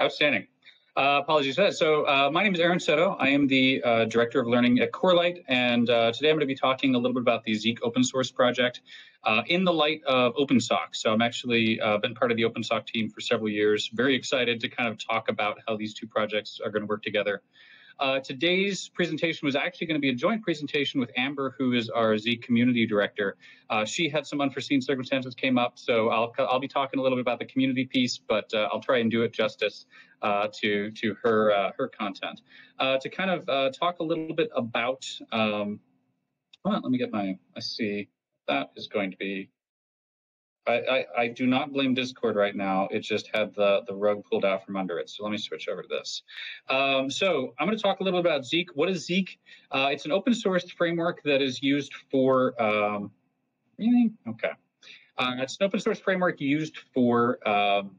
Outstanding. Uh, apologies for that. So uh, my name is Aaron Soto. I am the uh, Director of Learning at Corelight, and uh, today I'm going to be talking a little bit about the Zeek open source project uh, in the light of OpenSOC. So I'm actually uh, been part of the OpenSOC team for several years. Very excited to kind of talk about how these two projects are going to work together. Uh, today's presentation was actually going to be a joint presentation with Amber, who is our Zeek community director. Uh, she had some unforeseen circumstances came up, so I'll, I'll be talking a little bit about the community piece, but uh, I'll try and do it justice uh, to, to her, uh, her content. Uh, to kind of talk a little bit about, um, let me get my, I see, that is going to be I, I, do not blame Discord right now. It just had the, the rug pulled out from under it. So let me switch over to this. Um, so I'm going to talk a little bit about Zeek. What is Zeek? Uh, it's an open source framework that is used for, um, anything? Okay. Uh, it's an open source framework used for um,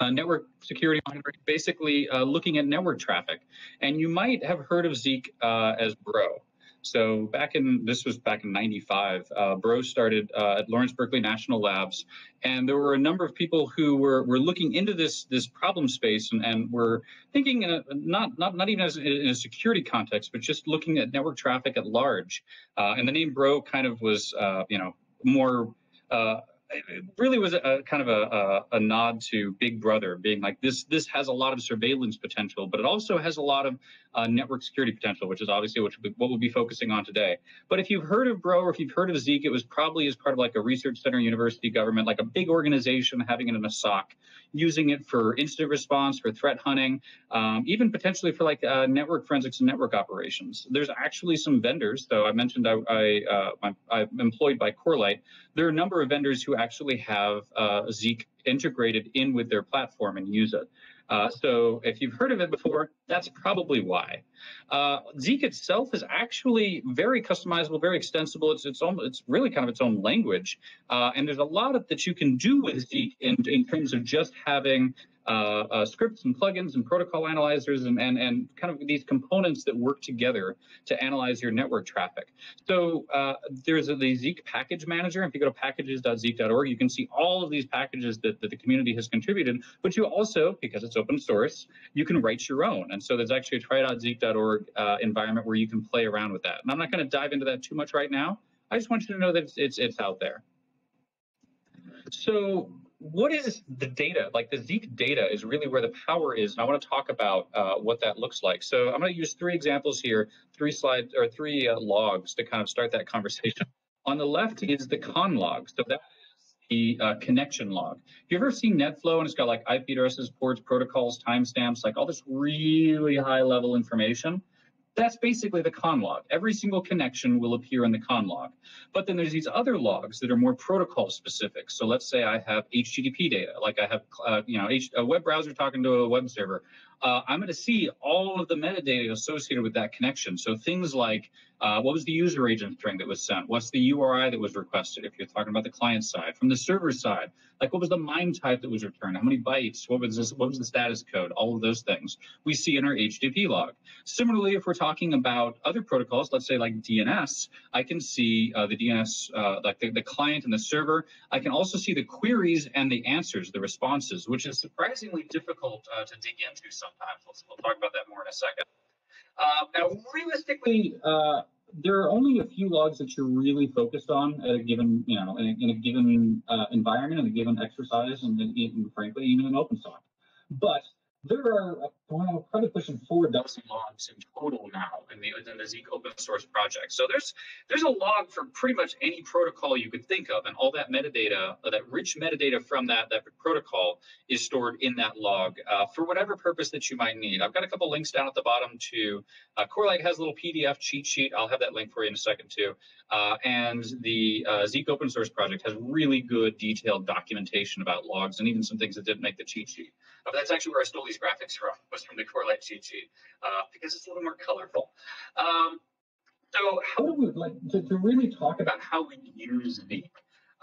uh, network security monitoring, basically uh, looking at network traffic. And you might have heard of Zeek uh, as Bro. So back in this was back in '95, uh, Bro started uh, at Lawrence Berkeley National Labs, and there were a number of people who were, were looking into this this problem space and, and were thinking in a, not not not even as in a security context, but just looking at network traffic at large. Uh, and the name Bro kind of was uh, you know more uh, it really was a, kind of a, a, a, nod to Big Brother being like this. This has a lot of surveillance potential, but it also has a lot of uh, network security potential, which is obviously what, what we'll be focusing on today. But if you've heard of Bro or if you've heard of Zeek, it was probably as part of like a research center, university, government, like a big organization having it in a SOC, using it for incident response, for threat hunting, um, even potentially for like uh, network forensics and network operations. There's actually some vendors. though I mentioned I, I uh, I'm employed by Corelight. There are a number of vendors who actually have uh, Zeek integrated in with their platform and use it. Uh, so if you've heard of it before, that's probably why. Uh, Zeek itself is actually very customizable, very extensible. It's its own, it's really kind of its own language. Uh, and there's a lot of, that you can do with Zeek in, in terms of just having scripts and plugins and protocol analyzers and, and, and kind of these components that work together to analyze your network traffic. So uh, there's a, the Zeek package manager. If you go to packages.zeek.org, you can see all of these packages that, that the community has contributed, but you also, because it's open source, you can write your own. And so there's actually a try.zeek.org uh, environment where you can play around with that. And I'm not going to dive into that too much right now. I just want you to know that it's, it's, it's out there. So what is the data? Like the Zeek data is really where the power is. And I want to talk about uh, what that looks like. So I'm going to use three examples here, three slides or three uh, logs to kind of start that conversation. On the left is the con log. So that is the uh, connection log. Have you ever seen NetFlow and it's got like IP addresses, ports, protocols, timestamps, like all this really high level information? That's basically the con log. Every single connection will appear in the con log. But then there's these other logs that are more protocol specific. So let's say I have HTTP data, like I have, uh, you know, a web browser talking to a web server. Uh, I'm going to see all of the metadata associated with that connection. So things like uh, what was the user agent string that was sent? What's the URI that was requested? If you're talking about the client side, from the server side, like what was the MIME type that was returned? How many bytes? What was this? What was the status code? All of those things we see in our HTTP log. Similarly, if we're talking about other protocols, let's say like DNS, I can see uh, the DNS, uh, like the, the client and the server. I can also see the queries and the answers, the responses, which is surprisingly difficult uh, to dig into sometimes. We'll, we'll, talk about that more in a second. Uh, now, realistically, uh, there are only a few logs that you're really focused on at a given, you know, in a, in a given uh, environment, in a given exercise, and, frankly, even in OpenSOC. But there are well, probably pushing four dozen logs in total now in the, in the Zeek open source project. So there's there's a log for pretty much any protocol you could think of, and all that metadata, that rich metadata from that that protocol is stored in that log uh, for whatever purpose that you might need. I've got a couple links down at the bottom to uh, Corelight has a little PDF cheat sheet. I'll have that link for you in a second too. Uh, and the uh, Zeek open source project has really good detailed documentation about logs and even some things that didn't make the cheat sheet. That's actually where I stole these graphics from, was from the Corelight cheat sheet, uh, because it's a little more colorful. Um, so how do we, like, to, to really talk about how we use Zeek,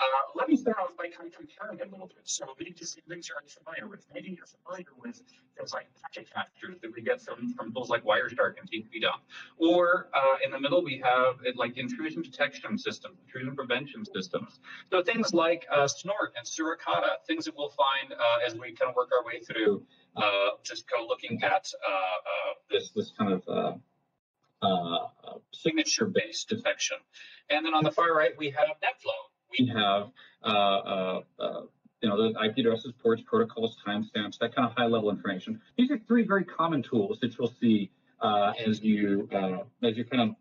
uh, let me start off by kind of comparing a little bit. So maybe just things you're familiar with. Maybe you're familiar with things like packet captures that we get from, from tools like Wireshark and TCP-dump. Or uh, in the middle, we have it like intrusion detection systems, intrusion prevention systems. So things like uh, Snort and Suricata, things that we'll find uh, as we kind of work our way through, uh, just kind of looking at uh, this, this kind of signature-based detection. And then on the far right, we have NetFlow. We have you know, the IP addresses, ports, protocols, timestamps, that kind of high level information. These are three very common tools that you'll see uh, as you uh, as you're kind of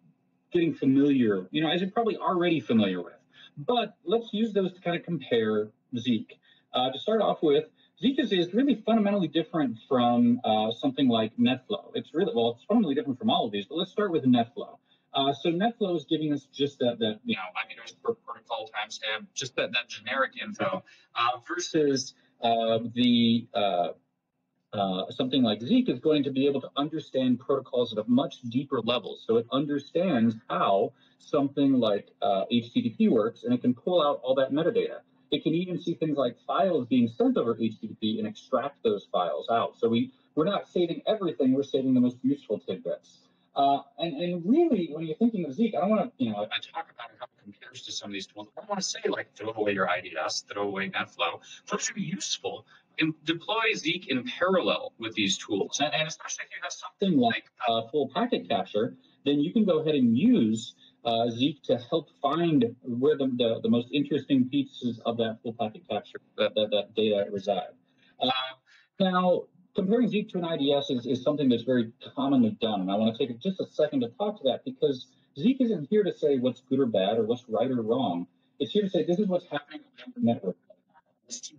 getting familiar, you know, as you're probably already familiar with. But let's use those to kind of compare Zeek. Uh, to start off with, Zeek is, is really fundamentally different from uh, something like NetFlow. It's really, well, it's fundamentally different from all of these, but let's start with NetFlow. Uh, so NetFlow is giving us just that, that you know, address per protocol timestamp, just that, that generic info, uh, versus uh, the uh, something like Zeek is going to be able to understand protocols at a much deeper level. So it understands how something like HTTP uh, works, and it can pull out all that metadata. It can even see things like files being sent over HTTP and extract those files out. So we, we're not saving everything, we're saving the most useful tidbits. Uh, and, and really, when you're thinking of Zeek, I don't want to, you know, I talk about how it compares to some of these tools. I don't want to say like throw away your IDS, throw away NetFlow. Those be useful. And deploy Zeek in parallel with these tools. And, and especially if you have something like uh, full packet capture, then you can go ahead and use uh, Zeek to help find where the, the, the, most interesting pieces of that full packet capture, that, that, that data reside. Uh, now, comparing Zeek to an IDS is, is something that's very commonly done. And I want to take just a second to talk to that because Zeek isn't here to say what's good or bad or what's right or wrong. It's here to say this is what's happening on the network. So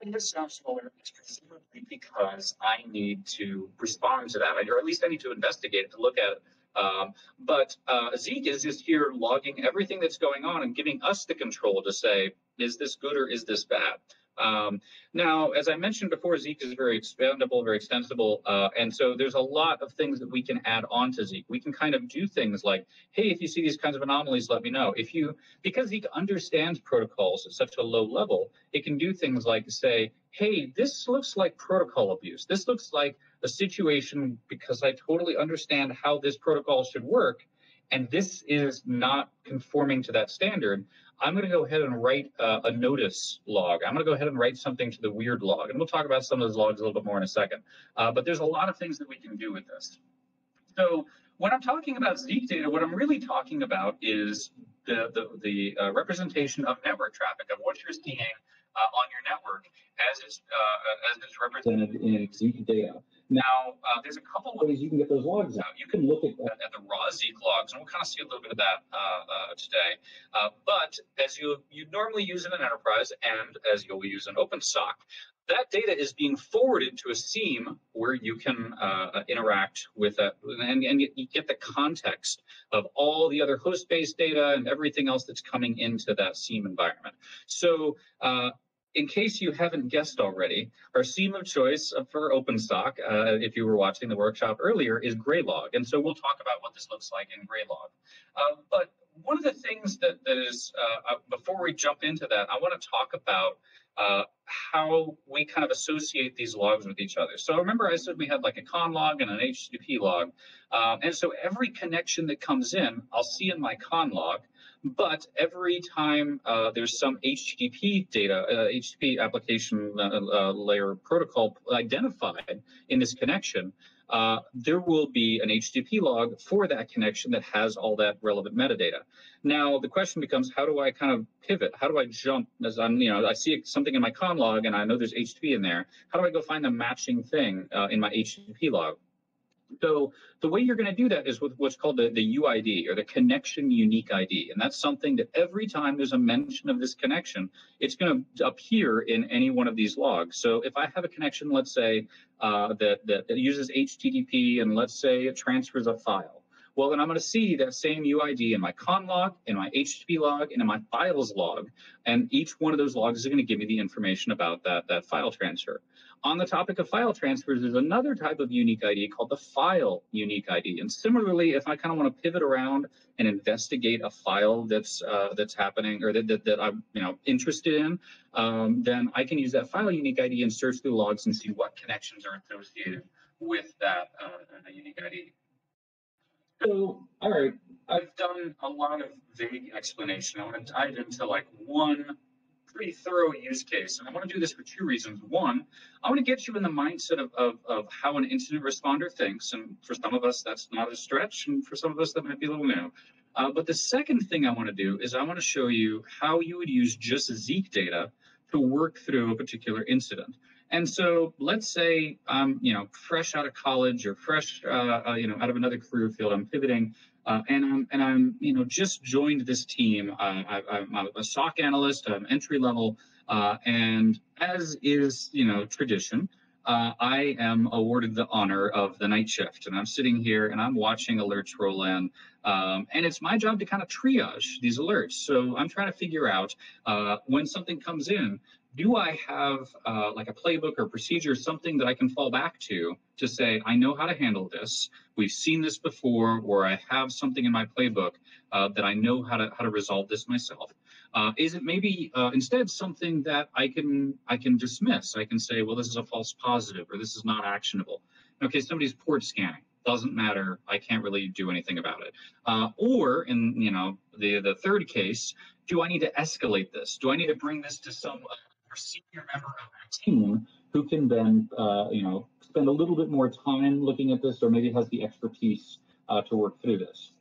if this sounds smaller, it's presumably because I need to respond to that, or at least I need to investigate it to look at it um, but uh, Zeek is just here logging everything that's going on and giving us the control to say, is this good or is this bad? Um, now, as I mentioned before, Zeek is very expandable, very extensible, uh, and so there's a lot of things that we can add on to Zeek. We can kind of do things like, hey, if you see these kinds of anomalies, let me know. If you, because Zeek understands protocols at such a low level, it can do things like say, hey, this looks like protocol abuse. This looks like a situation because I totally understand how this protocol should work, and this is not conforming to that standard. I'm going to go ahead and write uh, a notice log. I'm going to go ahead and write something to the weird log, and we'll talk about some of those logs a little bit more in a second. Uh, but there's a lot of things that we can do with this. So when I'm talking about Zeek data, what I'm really talking about is the, the, the uh, representation of network traffic, of what you're seeing uh, on your network as it's, uh, as it's represented in Zeek data. Now, uh, there's a couple ways you can get those logs out. You can look at, at, the raw Zeek logs, and we'll kind of see a little bit of that uh, uh, today. Uh, but as you you normally use in an enterprise, and as you'll use in OpenSOC, that data is being forwarded to a SIEM where you can uh, interact with it and, and you get the context of all the other host-based data and everything else that's coming into that SIEM environment. So uh, in case you haven't guessed already, our SIEM of choice for OpenSOC, uh, if you were watching the workshop earlier, is Graylog. And so we'll talk about what this looks like in Graylog. Uh, but one of the things that, that is, uh, uh before we jump into that, I want to talk about uh, how we kind of associate these logs with each other. So remember I said we had like a con log and an HTTP log. Um, and so every connection that comes in, I'll see in my con log. But every time uh, there's some HTTP data, uh, HTTP application uh, uh, layer protocol identified in this connection, uh, there will be an HTTP log for that connection that has all that relevant metadata. Now, the question becomes, how do I kind of pivot? How do I jump as I'm, you know, I see something in my conn log and I know there's HTTP in there. How do I go find the matching thing uh, in my HTTP log? So the way you're going to do that is with what's called the, the UID or the connection unique ID. And that's something that every time there's a mention of this connection, it's going to appear in any one of these logs. So if I have a connection, let's say, uh, that, that, that uses HTTP and let's say it transfers a file, Well, then I'm going to see that same UID in my con log, in my HTTP log, and in my files log. And each one of those logs is going to give me the information about that, that file transfer. On the topic of file transfers, there's another type of unique ID called the file unique ID. And similarly, if I kind of want to pivot around and investigate a file that's uh, that's happening or that, that, that, I'm you know interested in, um, then I can use that file unique ID and search through logs and see what connections are associated with that uh, unique ID. So, all right, I've done a lot of vague explanation. I want to dive into like one pretty thorough use case. And I want to do this for two reasons. One, I want to get you in the mindset of, of, of how an incident responder thinks. And for some of us, that's not a stretch. And for some of us, that might be a little new. Uh, but the second thing I want to do is I want to show you how you would use just Zeek data to work through a particular incident. And so let's say I'm, you know, fresh out of college or fresh, uh, uh, you know, out of another career field. I'm pivoting, uh, and I'm, and I'm, you know, just joined this team. Uh, I, am a SOC analyst. I'm entry level, uh, and as is, you know, tradition. Uh, I am awarded the honor of the night shift, and I'm sitting here and I'm watching alerts roll in, um, and it's my job to kind of triage these alerts. So I'm trying to figure out uh, when something comes in, do I have uh, like a playbook or procedure, something that I can fall back to to say, I know how to handle this. We've seen this before, or I have something in my playbook uh, that I know how to how to resolve this myself. Uh, is it maybe uh, instead something that I can I can dismiss? I can say, well, this is a false positive, or this is not actionable. Okay, somebody's port scanning doesn't matter. I can't really do anything about it. Uh, or in you know the the third case, do I need to escalate this? Do I need to bring this to some senior member of my team who can then, uh, you know, spend a little bit more time looking at this or maybe has the expertise uh, to work through this.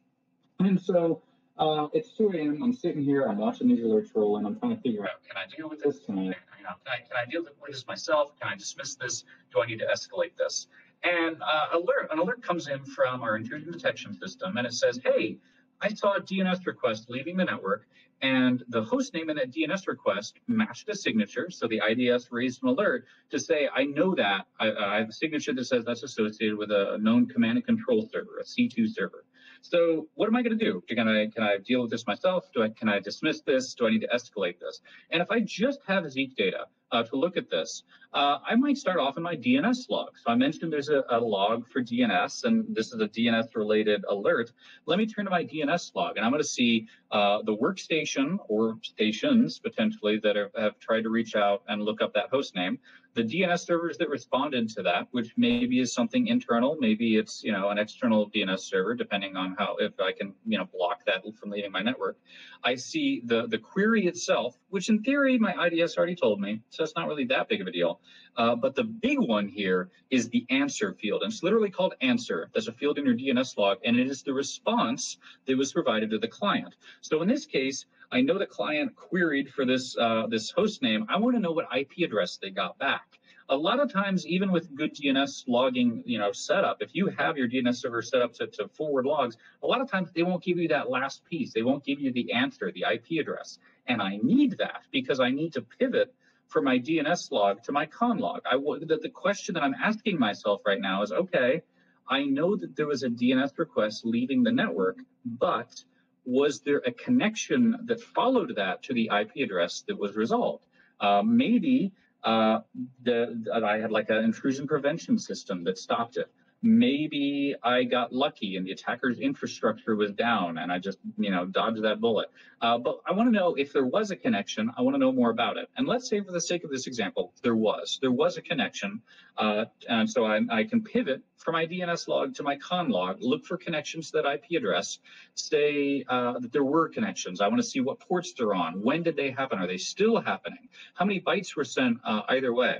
And so uh, it's 2 a.m. I'm sitting here, I'm watching these alerts roll, and I'm trying to figure out, can I deal with this? Can I, you know, can I, can I deal with this myself? Can I dismiss this? Do I need to escalate this? And uh, alert, an alert comes in from our intrusion detection system, and it says, hey, I saw a DNS request leaving the network, and the host name in that DNS request matched a signature. So the IDS raised an alert to say, I know that. I, I have a signature that says that's associated with a known command and control server, a C2 server. So what am I going to do? Can I can I deal with this myself? Do I can I dismiss this? Do I need to escalate this? And if I just have Zeek data uh, to look at this, uh, I might start off in my DNS log. So I mentioned there's a, a, log for DNS, and this is a DNS related alert. Let me turn to my DNS log, and I'm going to see uh, the workstation or stations potentially that have, have, tried to reach out and look up that host name the DNS servers that responded to that, which maybe is something internal, maybe it's you know an external DNS server, depending on how if I can you know block that from leaving my network. I see the the query itself, which in theory my IDS already told me, so it's not really that big of a deal. Uh, but the big one here is the answer field, and it's literally called answer. That's a field in your DNS log, and it is the response that was provided to the client. So in this case, I know the client queried for this uh, this host name. I want to know what IP address they got back. A lot of times, even with good DNS logging, you know, setup, if you have your DNS server set up to, to forward logs, a lot of times they won't give you that last piece. They won't give you the answer, the IP address, and I need that because I need to pivot from my DNS log to my con log. I the, the question that I'm asking myself right now is, okay, I know that there was a DNS request leaving the network, but was there a connection that followed that to the IP address that was resolved? Uh, maybe uh, the, I had like an intrusion prevention system that stopped it maybe I got lucky and the attacker's infrastructure was down and I just, you know, dodged that bullet. Uh, but I want to know if there was a connection, I want to know more about it. And let's say for the sake of this example, there was. There was a connection. Uh, and so I, I, can pivot from my DNS log to my con log, look for connections to that IP address, say uh, that there were connections. I want to see what ports they're on. When did they happen? Are they still happening? How many bytes were sent uh, either way?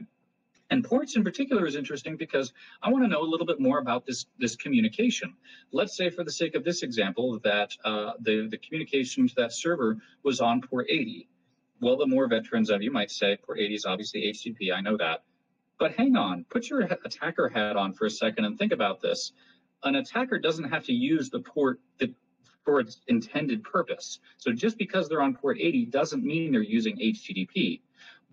And ports in particular is interesting because I want to know a little bit more about this, this communication. Let's say for the sake of this example that uh, the, the communication to that server was on port 80. Well, the more veterans of you might say port 80 is obviously HTTP, I know that. But hang on, put your attacker hat on for a second and think about this. An attacker doesn't have to use the port that for its intended purpose. So just because they're on port 80 doesn't mean they're using HTTP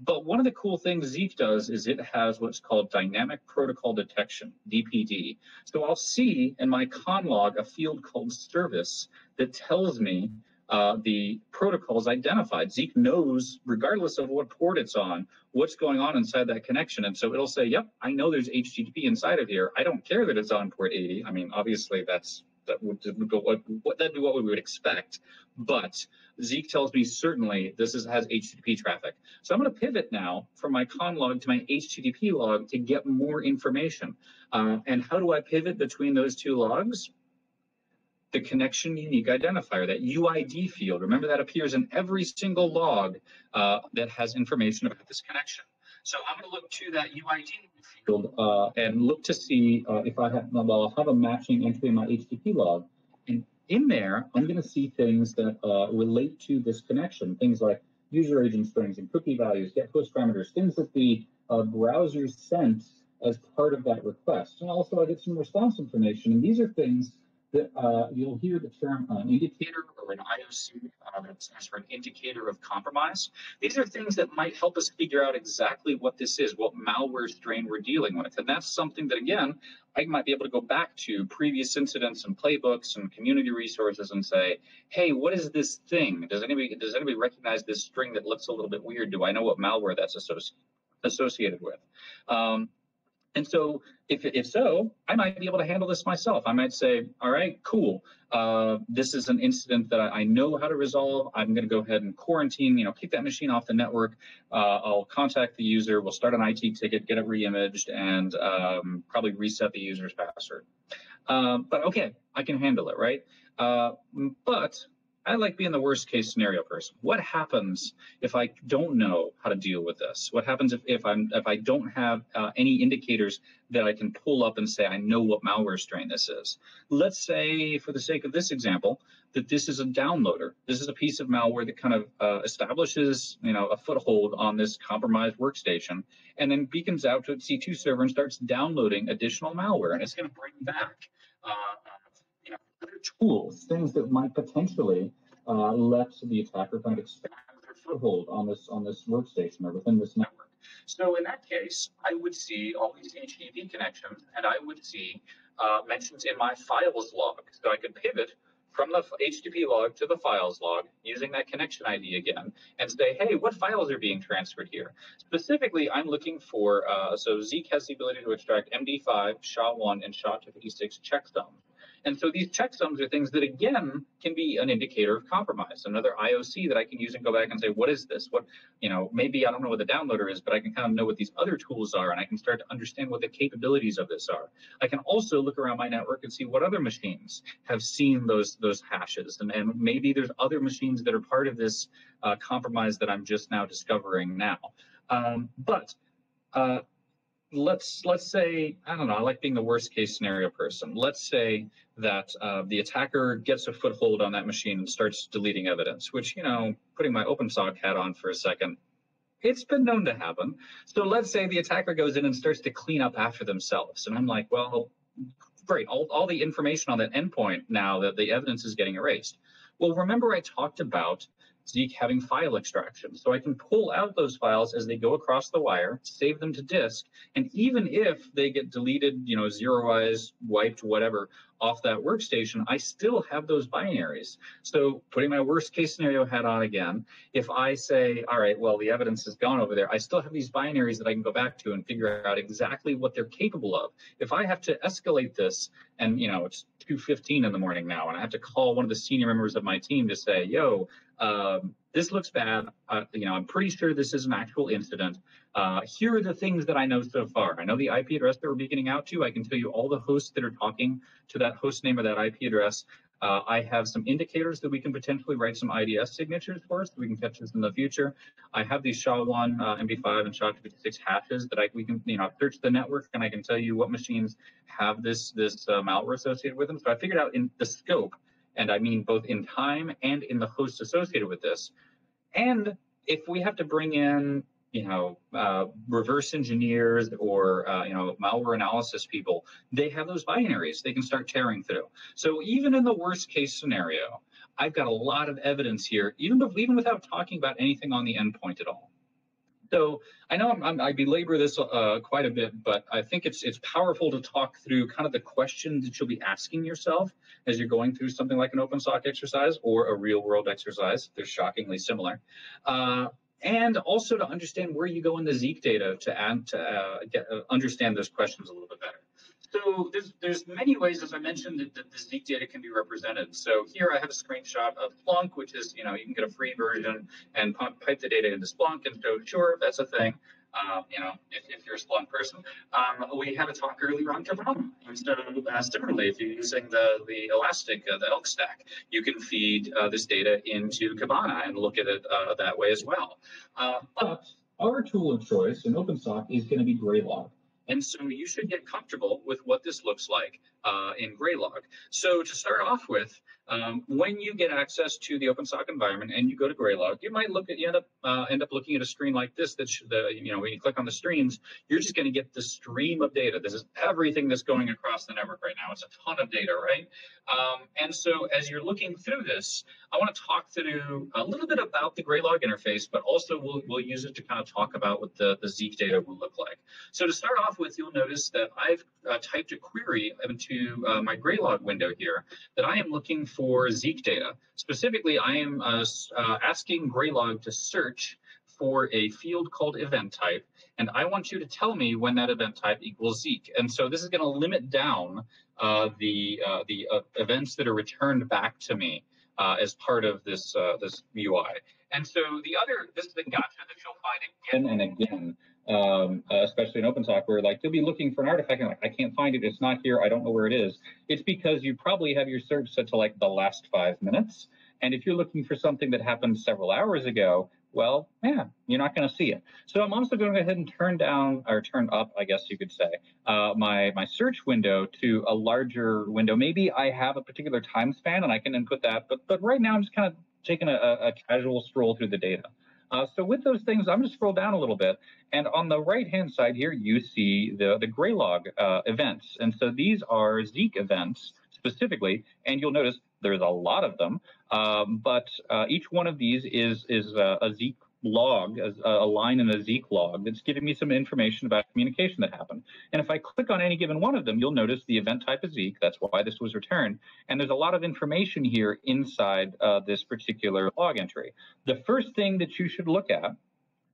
But one of the cool things Zeek does is it has what's called dynamic protocol detection, DPD. So I'll see in my conlog a field called service that tells me uh, the protocols identified. Zeek knows, regardless of what port it's on, what's going on inside that connection. And so it'll say, yep, I know there's HTTP inside of here. I don't care that it's on port 80. I mean, obviously that's that would, what, what that'd be what we would expect. But Zeek tells me certainly this is, has HTTP traffic. So I'm going to pivot now from my con log to my HTTP log to get more information. Uh, and how do I pivot between those two logs? the connection unique identifier, that UID field. Remember that appears in every single log uh, that has information about this connection. So I'm going to look to that UID field uh, and look to see uh, if I have, well, have a matching entry in my HTTP log. And in there, I'm going to see things that uh, relate to this connection, things like user agent strings and cookie values, get post parameters, things that the uh, browser sent as part of that request. And also I get some response information. And these are things that uh, you'll hear the term uh, indicator or an IOC uh, that stands for an indicator of compromise. These are things that might help us figure out exactly what this is, what malware strain we're dealing with. And that's something that, again, I might be able to go back to previous incidents and playbooks and community resources and say, hey, what is this thing? Does anybody, does anybody recognize this string that looks a little bit weird? Do I know what malware that's associ associated with? Um, and so, if, if so, I might be able to handle this myself. I might say, all right, cool. Uh, this is an incident that I, I, know how to resolve. I'm going to go ahead and quarantine, you know, kick that machine off the network. Uh, I'll contact the user. We'll start an IT ticket, get it reimaged, and um, probably reset the user's password. Um, but okay, I can handle it, right? Uh, but I like being the worst case scenario person. What happens if I don't know how to deal with this? What happens if, if I'm if I don't have uh, any indicators that I can pull up and say I know what malware strain this is? Let's say, for the sake of this example, that this is a downloader. This is a piece of malware that kind of uh, establishes you know a foothold on this compromised workstation, and then beacons out to its C2 server and starts downloading additional malware, and it's going to bring back. Uh, tools, things that might potentially uh, let the attacker kind of expand their foothold on this on this workstation or within this network. So in that case, I would see all these HTTP connections, and I would see uh, mentions in my files log. So I could pivot from the HTTP log to the files log using that connection ID again and say, hey, what files are being transferred here? Specifically, I'm looking for, uh, so Zeek has the ability to extract MD5, SHA-1, and SHA-256 checksums. And so these checksums are things that, again, can be an indicator of compromise. Another IOC that I can use and go back and say, what is this? What, you know, maybe I don't know what the downloader is, but I can kind of know what these other tools are, and I can start to understand what the capabilities of this are. I can also look around my network and see what other machines have seen those those hashes, and, and maybe there's other machines that are part of this uh, compromise that I'm just now discovering now. Um, but uh, let's let's say I don't know. I like being the worst case scenario person. Let's say that uh, the attacker gets a foothold on that machine and starts deleting evidence. Which you know, putting my OpenSOC hat on for a second, it's been known to happen. So let's say the attacker goes in and starts to clean up after themselves, and I'm like, well, great. All all the information on that endpoint now that the evidence is getting erased. Well, remember I talked about Zeek having file extraction. So I can pull out those files as they go across the wire, save them to disk, and even if they get deleted, you know, zeroized, wiped, whatever, off that workstation, I still have those binaries. So putting my worst case scenario hat on again, if I say, all right, well, the evidence has gone over there, I still have these binaries that I can go back to and figure out exactly what they're capable of. If I have to escalate this and, you know, it's 2.15 in the morning now, and I have to call one of the senior members of my team to say, yo, um, this looks bad. Uh, you know, I'm pretty sure this is an actual incident. Uh, here are the things that I know so far. I know the IP address that we're beaconing out to. I can tell you all the hosts that are talking to that host name or that IP address. Uh, I have some indicators that we can potentially write some IDS signatures for so we can catch this in the future. I have these SHA-1, uh, MD5, and SHA-256 hashes that I we can you know search the network and I can tell you what machines have this this uh, malware associated with them. So I figured out in the scope and I mean both in time and in the hosts associated with this. And if we have to bring in, you know, uh, reverse engineers or, uh, you know, malware analysis people, they have those binaries they can start tearing through. So even in the worst case scenario, I've got a lot of evidence here, even, even without talking about anything on the endpoint at all. So I know I'm, I'm, i belabor this uh, quite a bit, but I think it's it's powerful to talk through kind of the questions that you'll be asking yourself as you're going through something like an OpenSOC exercise or a real world exercise. They're shockingly similar. Uh, and also to understand where you go in the Zeek data to, add, to uh, get, uh, understand those questions a little bit better. So there's there's many ways, as I mentioned, that, that the Zeek data can be represented. So here I have a screenshot of Splunk, which is, you know, you can get a free version and pipe the data into Splunk. And so sure, that's a thing. Um, you know, if, if, you're a Splunk person. Um, we had a talk earlier on Kibana. And so uh, similarly, if you're using the, the Elastic, uh, the Elk stack, you can feed uh, this data into Kibana and look at it uh, that way as well. Uh, but our tool of choice in OpenSOC is going to be Graylog. And so you should get comfortable with what this looks like uh, in Graylog. So to start off with, um, when you get access to the OpenSOC environment and you go to Graylog, you might look at you end up uh, end up looking at a screen like this. That the you know when you click on the streams, you're just going to get the stream of data. This is everything that's going across the network right now. It's a ton of data, right? Um, and so as you're looking through this, I want to talk through a little bit about the Graylog interface, but also we'll we'll use it to kind of talk about what the the Zeek data will look like. So to start off with, you'll notice that I've uh, typed a query into uh, my Graylog window here that I am looking for Zeek data. Specifically, I am uh, uh, asking Graylog to search for a field called event type, and I want you to tell me when that event type equals Zeek. And so this is going to limit down uh, the uh, the events that are returned back to me as part of this this UI. And so the other, this is the gotcha that you'll find again and again um, uh, especially in OpenSOC, where like you'll be looking for an artifact and like I can't find it, it's not here, I don't know where it is. It's because you probably have your search set to like the last five minutes, and if you're looking for something that happened several hours ago, well, yeah, you're not going to see it. So I'm also going to go ahead and turn down or turn up, I guess you could say, uh, my my search window to a larger window. Maybe I have a particular time span and I can input that, but but right now I'm just kind of taking a, a casual stroll through the data. Uh, so with those things, I'm going to scroll down a little bit. And on the right-hand side here, you see the, the Graylog uh, events. And so these are Zeek events specifically, and you'll notice there's a lot of them. Um, but uh, each one of these is, is a, a Zeek log, a, a line in a Zeek log that's giving me some information about communication that happened. And if I click on any given one of them, you'll notice the event type is Zeek. That's why this was returned. And there's a lot of information here inside uh, this particular log entry. The first thing that you should look at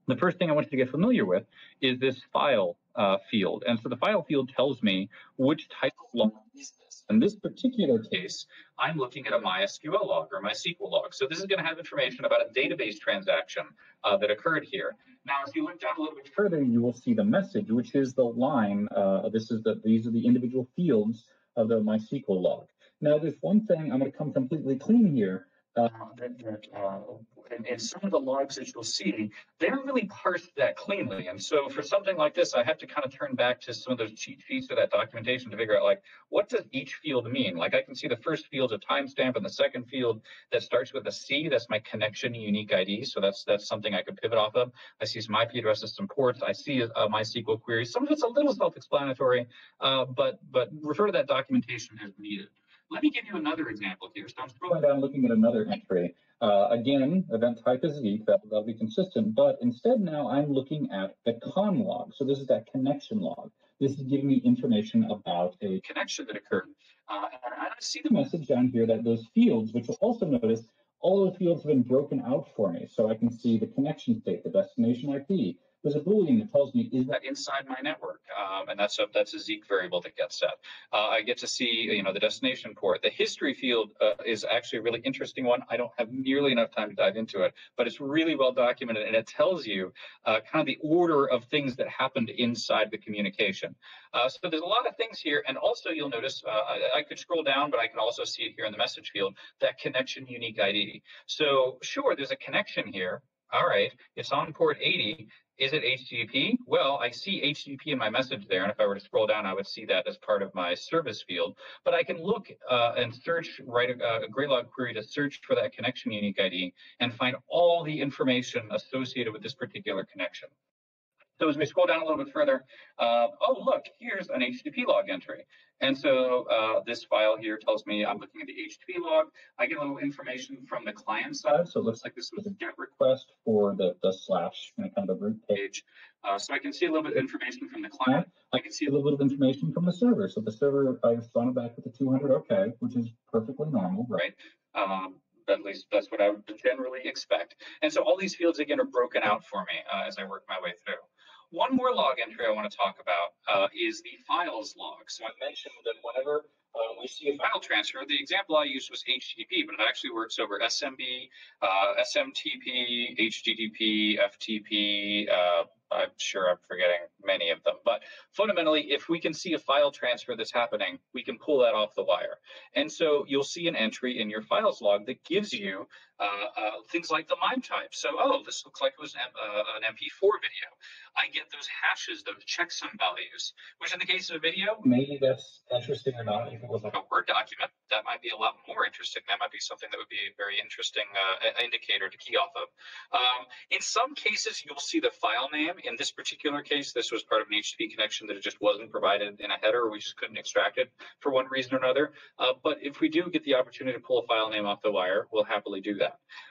the first thing I want you to get familiar with is this file uh, field. And so the file field tells me which type of log. In this particular case, I'm looking at a MySQL log or MySQL log. So this is going to have information about a database transaction uh, that occurred here. Now, if you look down a little bit further, you will see the message, which is the line. Uh, this is the these are the individual fields of the MySQL log. Now, there's one thing I'm going to come completely clean here uh, that, that uh, and, and, some of the logs that you'll see, they don't really parse that cleanly. And so for something like this, I have to kind of turn back to some of those cheat sheets or that documentation to figure out like, what does each field mean? Like I can see the first field's a timestamp and the second field that starts with a C, that's my connection unique ID. So that's that's something I could pivot off of. I see some IP addresses, some ports. I see a MySQL query. Some of it's a little self-explanatory, uh, but but refer to that documentation as needed. Let me give you another example here. So I'm scrolling down looking at another entry. Uh, again, event type is Zeek, that, that'll be consistent, but instead now I'm looking at the con log. So this is that connection log. This is giving me information about a connection that occurred. Uh, and I see the message down here that those fields, which you'll also notice, all those fields have been broken out for me. So I can see the connection state, the destination IP, there's a Boolean that tells me is that inside my network, um, and that's a that's a Zeek variable that gets set. Uh, I get to see you know the destination port. The history field uh, is actually a really interesting one. I don't have nearly enough time to dive into it, but it's really well documented, and it tells you uh, kind of the order of things that happened inside the communication. Uh, so there's a lot of things here, and also you'll notice uh, I, I could scroll down, but I can also see it here in the message field that connection unique ID. So sure, there's a connection here. All right, it's on port 80. Is it HTTP? Well, I see HTTP in my message there, and if I were to scroll down, I would see that as part of my service field. But I can look uh, and search, write a, a Graylog query to search for that connection unique ID and find all the information associated with this particular connection. So as we scroll down a little bit further, uh, oh, look, here's an HTTP log entry. And so uh, this file here tells me I'm looking at the HTTP log. I get a little information from the client side. So it looks like this was a GET request for the, the slash kind of the root page. Uh, so I can see a little bit of information from the client. I can see a little bit of information from the server. So the server, I've back with the 200 OK, which is perfectly normal, right? Um, at least that's what I would generally expect. And so all these fields, again, are broken out for me uh, as I work my way through. One more log entry I want to talk about uh, is the files log. So I mentioned that whenever uh, we see a file transfer, the example I used was HTTP, but it actually works over SMB, uh, SMTP, HTTP, FTP, uh, I'm sure I'm forgetting many of them. But fundamentally, if we can see a file transfer that's happening, we can pull that off the wire. And so you'll see an entry in your files log that gives you things like the MIME type. So, oh, this looks like it was an, uh, an MP4 video. I get those hashes, those checksum values, which in the case of a video, maybe that's interesting or not. If it was like a Word document, that might be a lot more interesting. That might be something that would be a very interesting uh, indicator to key off of. Um, in some cases, you'll see the file name. In this particular case, this was part of an HTTP connection that just wasn't provided in a header. We just couldn't extract it for one reason or another. Uh, but if we do get the opportunity to pull a file name off the wire, we'll happily do that.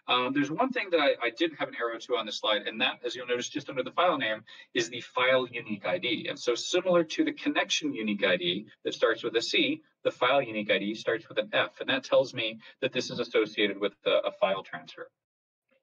Um, there's one thing that I, I didn't have an arrow to on the slide, and that, as you'll notice just under the file name, is the file unique ID. And so similar to the connection unique ID that starts with a C, the file unique ID starts with an F, and that tells me that this is associated with a, a file transfer.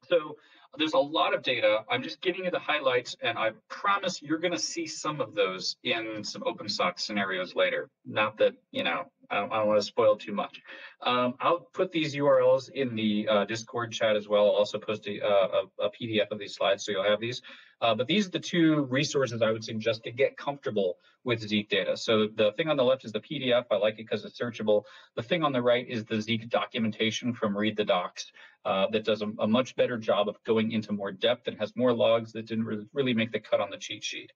So there's a lot of data. I'm just giving you the highlights, and I promise you're going to see some of those in some OpenSOC scenarios later. Not that, you know, I don't, don't want to spoil too much. Um, I'll put these URLs in the uh, Discord chat as well. I'll also post a, a, a, PDF of these slides so you'll have these. Uh, but these are the two resources I would suggest to get comfortable with Zeek data. So the thing on the left is the PDF. I like it because it's searchable. The thing on the right is the Zeek documentation from Read the Docs uh, that does a, a, much better job of going into more depth and has more logs that didn't really, really make the cut on the cheat sheet.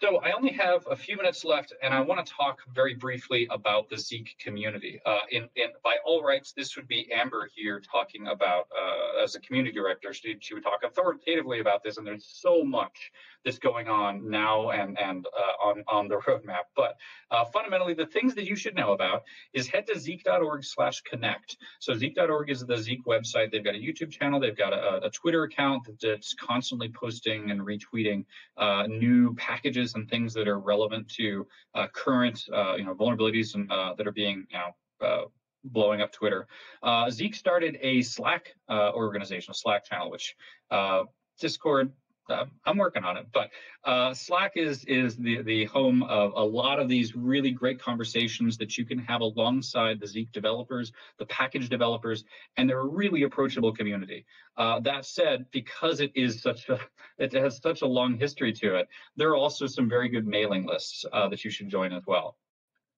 So I only have a few minutes left, and I want to talk very briefly about the Zeek community. Uh, in, in, by all rights, this would be Amber here talking about, uh, as a community director, she, she, would talk authoritatively about this, and there's so much that's going on now and, and uh, on, on the roadmap. But uh, fundamentally, the things that you should know about is head to zeek.org slash connect. So zeek.org is the Zeek website. They've got a YouTube channel. They've got a, a Twitter account that's constantly posting and retweeting uh, new packages and things that are relevant to uh, current uh, you know, vulnerabilities and uh, that are being you know, blowing up Twitter. Uh, Zeek started a Slack uh, organization, a Slack channel, which uh, Discord uh, I'm working on it, but uh, Slack is is the the home of a lot of these really great conversations that you can have alongside the Zeek developers, the package developers, and they're a really approachable community. Uh, that said, because it is such a it has such a long history to it, there are also some very good mailing lists uh, that you should join as well.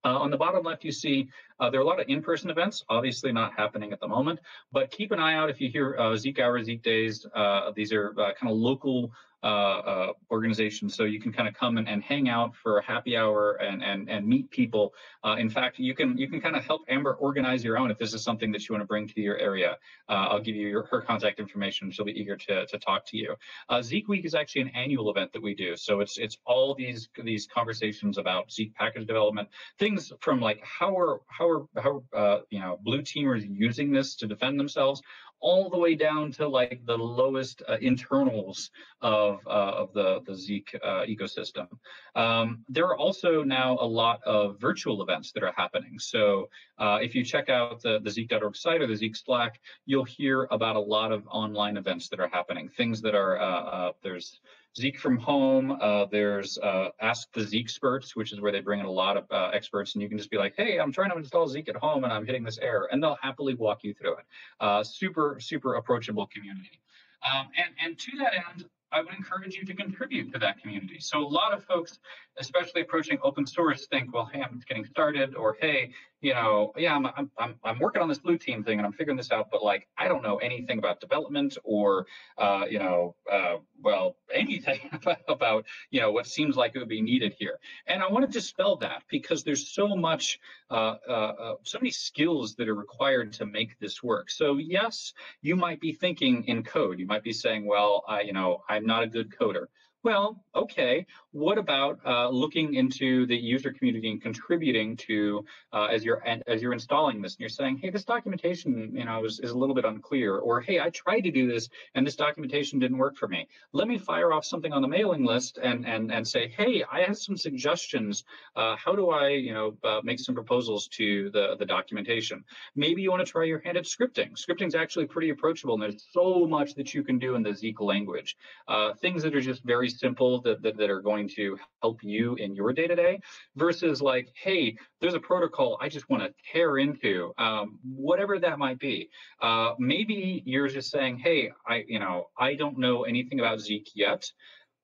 Uh, on the bottom left, you see uh, there are a lot of in-person events, obviously not happening at the moment, but keep an eye out if you hear uh, Zeek Hour, Zeek Days. Uh, these are uh, kind of local uh, uh, organization, so you can kind of come and, and, hang out for a happy hour and and, and meet people. Uh, in fact, you can you can kind of help Amber organize your own if this is something that you want to bring to your area. Uh, I'll give you your, her contact information. She'll be eager to, to talk to you. Zeek Week is actually an annual event that we do, so it's it's all these these conversations about Zeek package development, things from like how are how are how uh, you know blue teamers using this to defend themselves, all the way down to like the lowest uh, internals of, uh, of the, the Zeek uh, ecosystem. Um, there are also now a lot of virtual events that are happening. So uh, if you check out the, the Zeek.org site or the Zeek Slack, you'll hear about a lot of online events that are happening, things that are, uh, uh, there's Zeek from home. Uh, there's uh, Ask the Zeek experts, which is where they bring in a lot of uh, experts, and you can just be like, "Hey, I'm trying to install Zeek at home, and I'm hitting this error," and they'll happily walk you through it. Uh, super, super approachable community. Um, and and to that end, I would encourage you to contribute to that community. So a lot of folks, especially approaching open source, think, well, hey, I'm just getting started, or hey, you know, yeah, I'm, I'm, I'm I'm working on this blue team thing and I'm figuring this out, but like, I don't know anything about development or, uh, you know, uh, well, anything about, you know, what seems like it would be needed here. And I want to dispel that because there's so much, uh, uh, uh, so many skills that are required to make this work. So yes, you might be thinking in code. You might be saying, well, I, you know, I'm not a good coder. Well, okay. What about uh, looking into the user community and contributing to uh, as you're as you're installing this and you're saying, hey, this documentation, you know, is, is a little bit unclear, or hey, I tried to do this and this documentation didn't work for me. Let me fire off something on the mailing list and and and say, hey, I have some suggestions. Uh, how do I, you know, uh, make some proposals to the the documentation? Maybe you want to try your hand at scripting. Scripting is actually pretty approachable, and there's so much that you can do in the Zeek language. Uh, things that are just very simple that, that, that are going to help you in your day to day versus like, hey, there's a protocol I just want to tear into, um, whatever that might be. Uh, maybe you're just saying, hey, I, you know, I don't know anything about Zeek yet.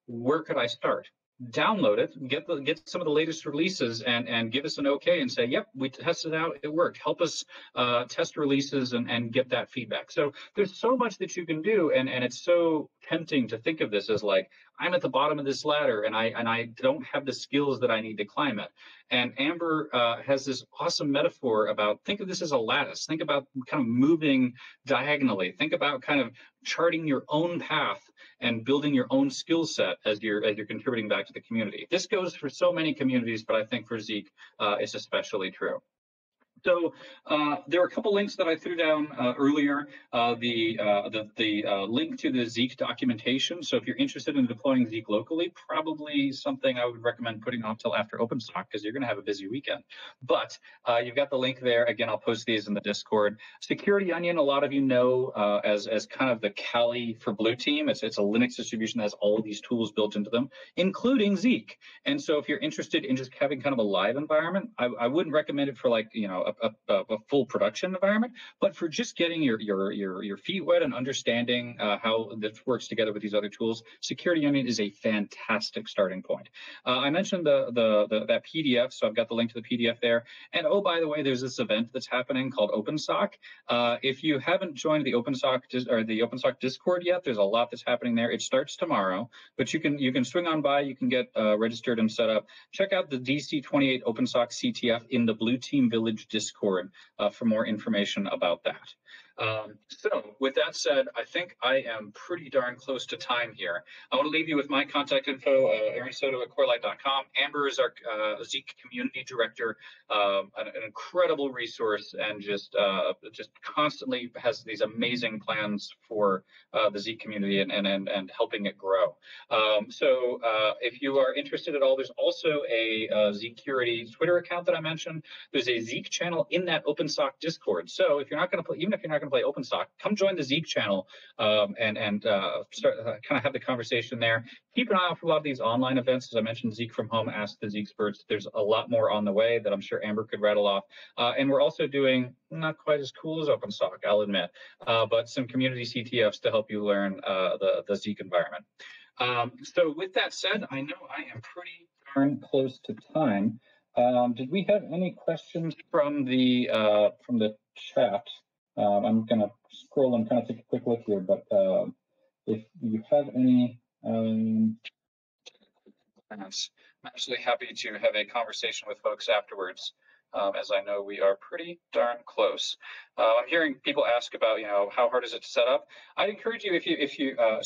Where could I start? Download it, get the get some of the latest releases, and and give us an okay and say, yep, we tested it out, it worked. Help us uh, test releases and and get that feedback. So there's so much that you can do, and and it's so tempting to think of this as like I'm at the bottom of this ladder and I and I don't have the skills that I need to climb it. And Amber uh, has this awesome metaphor about think of this as a lattice. Think about kind of moving diagonally. Think about kind of charting your own path and building your own skill set as you're as you're contributing back to the community. This goes for so many communities, but I think for Zeek, uh, it's especially true. So uh, there are a couple links that I threw down uh, earlier. Uh, the uh, the, the uh, link to the Zeek documentation. So if you're interested in deploying Zeek locally, probably something I would recommend putting off till after OpenSOC because you're going to have a busy weekend. But uh, you've got the link there. Again, I'll post these in the Discord. Security Onion, a lot of you know as as kind of the Kali for Blue Team. It's it's a Linux distribution that has all of these tools built into them, including Zeek. And so if you're interested in just having kind of a live environment, I, I wouldn't recommend it for like you know a, a, a, full production environment, but for just getting your your your, your feet wet and understanding uh, how this works together with these other tools, Security Onion is a fantastic starting point. Uh, I mentioned the, the, the that PDF, so I've got the link to the PDF there. And oh, by the way, there's this event that's happening called OpenSOC. Uh, if you haven't joined the OpenSOC or the OpenSOC Discord yet, there's a lot that's happening there. It starts tomorrow, but you can you can swing on by, you can get uh, registered and set up. Check out the DC28 OpenSOC CTF in the Blue Team Village Discord uh, for more information about that. Um, so with that said, I think I am pretty darn close to time here. I want to leave you with my contact info, uh, Aaron Soto at corelight.com. Amber is our uh, Zeek community director, um, an, an, incredible resource and just uh, just constantly has these amazing plans for uh, the Zeek community and, and, and, and helping it grow. Um, so uh, if you are interested at all, there's also a uh, Zeekurity Twitter account that I mentioned. There's a Zeek channel in that OpenSOC Discord. So if you're not going to play, even if you're not going play OpenSOC, come join the Zeek channel um, and and uh, start uh, kind of have the conversation there. Keep an eye out for a lot of these online events. As I mentioned, Zeek from Home, Ask the Zeek experts. There's a lot more on the way that I'm sure Amber could rattle off. Uh, and we're also doing not quite as cool as OpenSOC, I'll admit, uh, but some community CTFs to help you learn uh, the the Zeek environment. Um, so with that said, I know I am pretty darn close to time. Um, did we have any questions from the uh, from the chat? Um, I'm going to scroll and kind of take a quick look here, but uh, if you have any um, I'm actually happy to have a conversation with folks afterwards, um, as I know we are pretty darn close. Uh, I'm hearing people ask about, you know, how hard is it to set up? I'd encourage you if you if you uh,